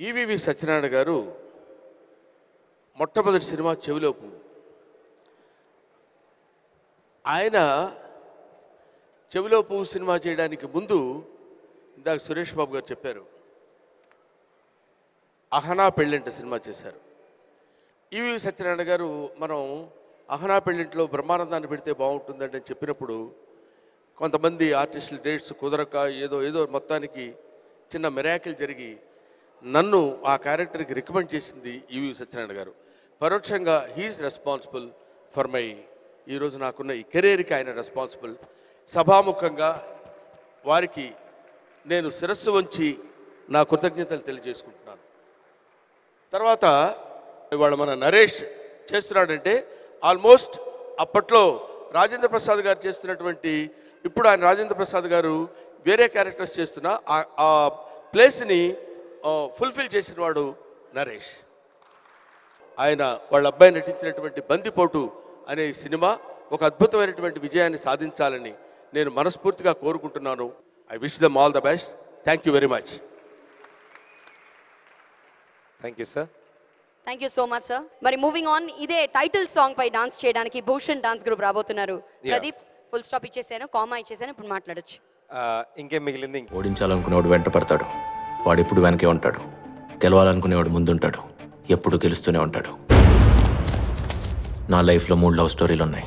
EVV Satyanarayana గారు మొట్టమొదటి cinema చెవిలోపు ఆయన చెవిలో పువ్వు సినిమా చేయడానికి ముందు ఇందాక సురేష్ బాబు గారు చెప్పారు అహనా పెళ్ళింట సినిమా చేశారు. ఈవి సత్యనారాయణ గారు మనం అహనా పెళ్ళింట్లో బ్రహ్మానందాన్ని పెడితే బాగుంటుందండి అని చెప్పినప్పుడు కొంతమంది ఆర్టిస్టులు డేట్స్ కుదరక ఏదో ఏదో మొత్తానికి చిన్న మిరాకిల్ జరిగి నన్ను ఆ క్యారెక్టర్కి రికమెండ్ చేసింది ఈవి సత్యనారాయణ గారు. పరోక్షంగా హీఈస్ రెస్పాన్సిబుల్ ఫర్ మై ఈరోజు నాకున్న ఈ కెరీర్కి ఆయన రెస్పాన్సిబుల్. సభాముఖంగా వారికి నేను శిరస్సు వంచి నా కృతజ్ఞతలు తెలియజేసుకుంటున్నాను. తర్వాత ఇవాళ మన నరేష్ చేస్తున్నాడంటే ఆల్మోస్ట్ అప్పట్లో రాజేంద్ర ప్రసాద్ గారు చేస్తున్నటువంటి ఇప్పుడు ఆయన రాజేంద్ర ప్రసాద్ గారు వేరే క్యారెక్టర్స్ చేస్తున్న ఆ- ఆ ప్లేస్ని ఫుల్ఫిల్ చేసిన వాడు నరేష్. ఆయన వాళ్ళ అబ్బాయి నటించినటువంటి బందిపోటు అనే సినిమా ఒక అద్భుతమైనటువంటి విజయాన్ని సాధించాలని నేను మనస్ఫూర్తిగా కోరుకుంటున్నాను. I wish them all the best thank you very much thank you sir thank you so much sir మరి మూవింగ్ ఆన్ ఇదే టైటిల్ సాంగ్ పై డాన్స్ చేయడానికి భూషణ్ డాన్స్ గ్రూప్ రాబోతున్నారు. ప్రదీప్ ఫుల్ స్టాప్ ఇచ్చేసాను కామా ఇచ్చేసాను ఇప్పుడు మాట్లాడొచ్చు. ఇంకేం మిగిలింది? ఇంక ఓడించాలనుకునేవాడు వెంట పడతాడు వాడు ఎప్పుడు వెనకే ఉంటాడు. గెలవాలనుకునేవాడు ముందుంటాడు. ఎప్పుడు గెలుస్తూనే ఉంటాడు. నా లైఫ్లో మూడు లవ్ స్టోరీలు ఉన్నాయి